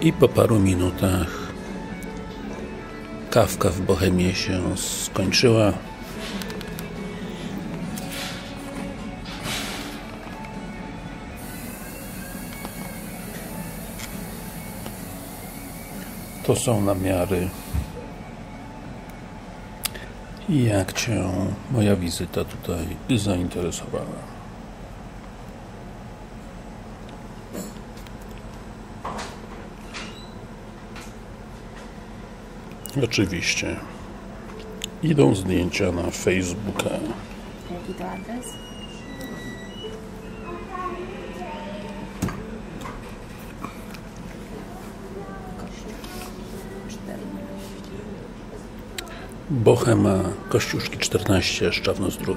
I po paru minutach kawka w Bohemie się skończyła. To są namiary. Jak Cię moja wizyta tutaj zainteresowała? Oczywiście. Idą zdjęcia na Facebooka. Jaki to adres? Bohema, Kościuszki 14, Szczawno Zdrój.